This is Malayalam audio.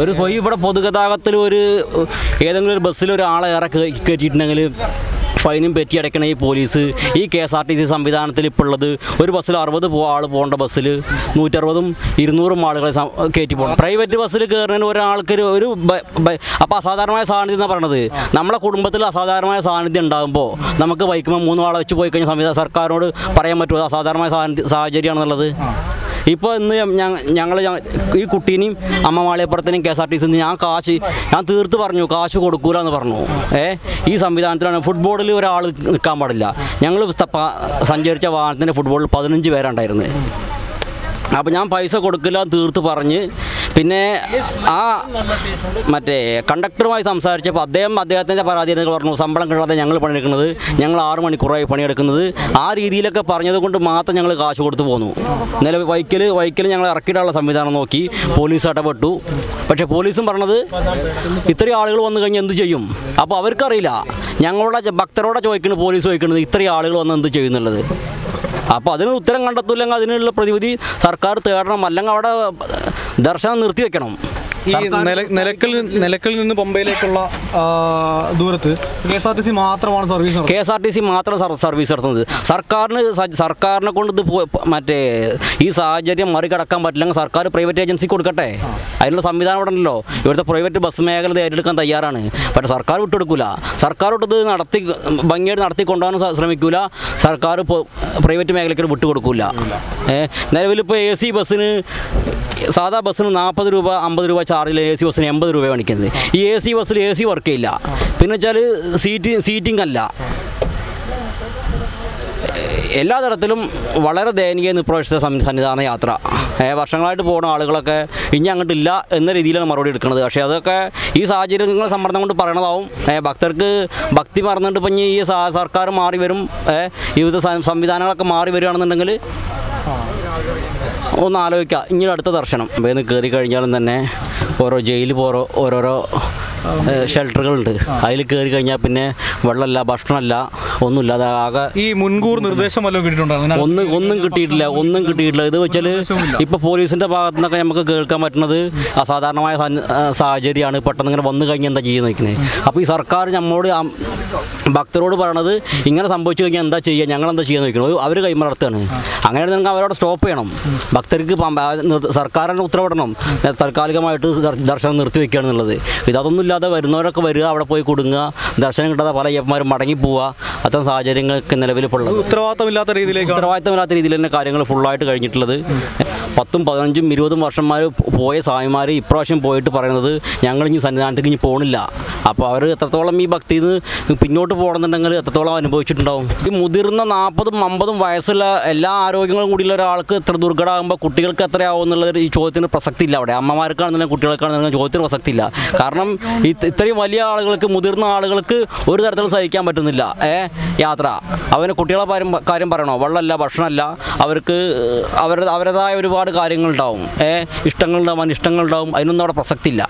ഒരു ഇവിടെ പൊതുഗതാഗതത്തിൽ ഒരു ഏതെങ്കിലും ഒരു ബസ്സിൽ ഒരാളെ ഏറെ കയറ്റിയിട്ടുണ്ടെങ്കിൽ ഫൈനും പെറ്റി അടയ്ക്കണ ഈ പോലീസ് ഈ K S R T C സംവിധാനത്തിൽ ഇപ്പോൾ ഉള്ളത് ഒരു ബസ്സിൽ അറുപത് ആൾ പോകേണ്ട ബസ്സിൽ നൂറ്ററുപതും ഇരുന്നൂറും ആളുകളെ കയറ്റി പോകണം. പ്രൈവറ്റ് ബസ്സിൽ കയറുന്നതിന് ഒരാൾക്ക് ഒരു- അപ്പോൾ അസാധാരണമായ സാന്നിധ്യം എന്നാണ് പറയണത്? നമ്മളെ കുടുംബത്തിൽ അസാധാരണമായ സാന്നിധ്യം ഉണ്ടാകുമ്പോൾ നമുക്ക് ബൈക്കുമ്പോൾ മൂന്ന് ആളെ വെച്ച് പോയി കഴിഞ്ഞാൽ സംവിധാന സർക്കാരിനോട് പറയാൻ പറ്റുമോ അസാധാരണമായ സാഹചര്യമാണെന്നുള്ളത്? ഇപ്പോൾ ഇന്ന് ഞങ്ങൾ ഈ കുട്ടീനെയും അമ്മ മാളിയപ്പുറത്തിനെയും കെ എസ് ആർ ടി സിന്ന് ഞാൻ കാശ് ഞാൻ തീർത്ത് പറഞ്ഞു കാശ് കൊടുക്കൂല എന്ന് പറഞ്ഞു. ഏ? ഈ സംവിധാനത്തിലാണ് ഫുട്ബോളിൽ ഒരാൾ നിൽക്കാൻ പാടില്ല. ഞങ്ങൾ സഞ്ചരിച്ച വാഹനത്തിന്റെ ഫുട്ബോളിൽ പതിനഞ്ച് പേരുണ്ടായിരുന്നു അപ്പോൾ ഞാൻ പൈസ കൊടുക്കില്ല തീർത്ത് പറഞ്ഞ് പിന്നെ ആ മറ്റേ കണ്ടക്ടറുമായി സംസാരിച്ചപ്പോൾ അദ്ദേഹം അദ്ദേഹത്തിന്റെ പരാതി പറഞ്ഞു ശമ്പളം കിട്ടാതെ ഞങ്ങൾ പണിയെടുക്കുന്നത് ഞങ്ങൾ ആറ് മണിക്കൂറായി പണിയെടുക്കുന്നത്. ആ രീതിയിലൊക്കെ പറഞ്ഞത് കൊണ്ട് മാത്രം ഞങ്ങൾ കാശ് കൊടുത്തു പോന്നു. ഇന്നലെ വൈക്കൽ വൈക്കൽ ഞങ്ങൾ ഇറക്കിയിട്ടുള്ള സംവിധാനം നോക്കി പോലീസ് ഇടപെട്ടു. പക്ഷേ പോലീസും പറഞ്ഞത് ഇത്രയും ആളുകൾ വന്നു കഴിഞ്ഞാൽ എന്ത് ചെയ്യും? അപ്പോൾ അവർക്കറിയില്ല. ഞങ്ങളുടെ ഭക്തരോടെ ചോദിക്കുന്നത് പോലീസ് ചോദിക്കുന്നത് ഇത്രയും ആളുകൾ വന്ന് എന്ത് ചെയ്യുന്നുള്ളത് അപ്പോൾ അതിന് ഉത്തരം കണ്ടെത്തില്ലെങ്കിൽ അതിനുള്ള പ്രതിവിധി സർക്കാർ തേടണം. അല്ലെങ്കിൽ അവിടെ ദർശനം നിർത്തിവെക്കണം. ഈ നില നിലക്കൽ നിലക്കൽ നിന്ന് പമ്പയിലേക്കുള്ള ദൂരത്ത് K S R T C മാത്രമാണ് സർവീസ് നടത്തുന്നത്. K S R T C മാത്രം സർവീസ് നടത്തുന്നത്. സർക്കാരിന് സർക്കാരിനെ കൊണ്ട് ഇത് മറ്റേ ഈ സാഹചര്യം മറികടക്കാൻ പറ്റില്ലെങ്കിൽ സർക്കാർ പ്രൈവറ്റ് ഏജൻസി കൊടുക്കട്ടെ. അതിനുള്ള സംവിധാനം ഇവിടെ ഉണ്ടല്ലോ. ഇവിടുത്തെ പ്രൈവറ്റ് ബസ് മേഖല ഏറ്റെടുക്കാൻ തയ്യാറാണ്. പക്ഷേ സർക്കാർ വിട്ടെടുക്കില്ല സർക്കാർ വിട്ടത് നടത്തി ഭംഗിയായിട്ട് നടത്തി കൊണ്ടുപോകാൻ ശ്രമിക്കൂല. സർക്കാർ പ്രൈവറ്റ് മേഖലയ്ക്ക് വിട്ടുകൊടുക്കില്ല നിലവിലിപ്പോൾ എ സി ബസ്സിന് സാധാ ബസ്സിന് നാൽപ്പത് രൂപ അമ്പത് രൂപ ചാർജിൽ എ സി ബസ്സിന് എൺപത് രൂപ മേടിക്കുന്നത് ഈ എ സി ബസ്സിൽ എ സി വർക്ക് ചെയ്യില്ല. പിന്നെ വെച്ചാൽ സീറ്റ് സീറ്റിംഗ് അല്ല. എല്ലാ തരത്തിലും വളരെ ദയനീയ ഇപ്രാവശ്യത്തെ സന്നിധാന യാത്ര. വർഷങ്ങളായിട്ട് പോകുന്ന ആളുകളൊക്കെ ഇനി അങ്ങോട്ട് ഇല്ല എന്ന രീതിയിലാണ് മറുപടി എടുക്കുന്നത്. പക്ഷേ അതൊക്കെ ഈ സാഹചര്യങ്ങൾ സമ്മർദ്ദം കൊണ്ട് പറയണതാവും. ഭക്തർക്ക് ഭക്തി മറന്നിട്ട് ഇപ്പം ഈ സർക്കാർ മാറി വരും. വിവിധ സംവിധാനങ്ങളൊക്കെ മാറി വരികയാണെന്നുണ്ടെങ്കിൽ ഒന്ന് ആലോചിക്കുക ഇങ്ങനെ അടുത്ത ദർശനം. ഇന്ന് കയറി കഴിഞ്ഞാലും തന്നെ ഓരോ ജയിലിൽ ഓരോ ഓരോരോ ഷെൽട്ടറുകളുണ്ട്. അതിൽ കയറി കഴിഞ്ഞാൽ പിന്നെ വെള്ളമല്ല ഭക്ഷണമല്ല ഒന്നുമില്ല അത് ആകെ ഈ മുൻകൂർ നിർദ്ദേശം വല്ലതും കിട്ടിയിട്ടുണ്ടോ? ഒന്നും ഒന്നും കിട്ടിയിട്ടില്ല ഒന്നും കിട്ടിയിട്ടില്ല. ഇത് വെച്ചാൽ ഇപ്പോൾ പോലീസിന്റെ ഭാഗത്തു നിന്നൊക്കെ നമുക്ക് കേൾക്കാൻ പറ്റുന്നത് അസാധാരണമായ സാഹചര്യമാണ് പെട്ടെന്ന് ഇങ്ങനെ വന്നു കഴിഞ്ഞാൽ എന്താ ചെയ്യുന്നത് നിൽക്കുന്നത് അപ്പോൾ ഈ സർക്കാർ നമ്മോട് ഭക്തരോട് പറയണത് ഇങ്ങനെ സംഭവിച്ചു കഴിഞ്ഞാൽ എന്താ ചെയ്യുക ഞങ്ങൾ എന്താ ചെയ്യാൻ നോക്കുന്നത് അവർ കൈമലർത്താണ് അങ്ങനെ നിങ്ങൾക്ക് അവരോട് സ്റ്റോപ്പ് ചെയ്യണം. ഭക്തർക്ക് സർക്കാരിന് ഉത്തരവിടണം. താൽക്കാലികമായിട്ട് ദർശനം ദർശനം നിർത്തിവെക്കുകയാണ് എന്നുള്ളത്. ഇതൊന്നും ഇല്ലാതെ വരുന്നവരൊക്കെ വരിക അവിടെ പോയി കൊടുങ്ങുക ദർശനം കിട്ടാതെ പല അയ്യപ്പന്മാരും മടങ്ങി പോവുക. അത്തരം സാഹചര്യങ്ങളൊക്കെ നിലവിൽ ഉത്തരവാദിത്തമില്ലാത്ത രീതിയിലേക്ക് ഉത്തരവാദിത്തമില്ലാത്ത രീതിയിൽ തന്നെ കാര്യങ്ങൾ ഫുള്ളായിട്ട് കഴിഞ്ഞിട്ടുള്ളത്. പത്തും പതിനഞ്ചും ഇരുപതും വർഷന്മാർ പോയ സ്വാമിമാർ ഇപ്രാവശ്യം പോയിട്ട് പറയുന്നത് ഞങ്ങൾ ഇനി സന്നിധാനത്തേക്ക് ഇനി പോകണില്ല അപ്പോൾ അവർ എത്രത്തോളം ഈ ഭക്തിയിൽ നിന്ന് പിന്നോട്ട് പോകണമെന്നുണ്ടെങ്കിൽ എത്രത്തോളം അനുഭവിച്ചിട്ടുണ്ടാവും? ഈ മുതിർന്ന നാൽപ്പതും അമ്പതും വയസ്സുള്ള എല്ലാ ആരോഗ്യങ്ങളും കൂടിയുള്ള ഒരാൾക്ക് എത്ര ദുർഘടമാകുമ്പോൾ കുട്ടികൾക്ക് എത്രയാവും എന്നുള്ള ഈ ചോദ്യത്തിന് പ്രസക്തി ഇല്ല അവിടെ. അമ്മമാർക്കാണെന്നുണ്ടെങ്കിൽ കുട്ടികൾക്കാണെന്നുണ്ടെങ്കിൽ ചോദ്യത്തിന് പ്രസക്തി ഇല്ല. കാരണം ഇത്രയും വലിയ ആളുകൾക്ക് മുതിർന്ന ആളുകൾക്ക് ഒരു തരത്തിലും സഹിക്കാൻ പറ്റുന്നില്ല. ഏ? യാത്ര. അവന് കുട്ടികളെ കാര്യം പറയണോ? വെള്ളമല്ല ഭക്ഷണമല്ല. അവർക്ക് അവരുടെ അവരുടേതായ ഒരുപാട് കാര്യങ്ങളുണ്ടാവും ഏഹ് ഇഷ്ടങ്ങളുണ്ടാവും അനിഷ്ടങ്ങളുണ്ടാവും അതിനൊന്നും അവിടെ പ്രസക്തി ഇല്ല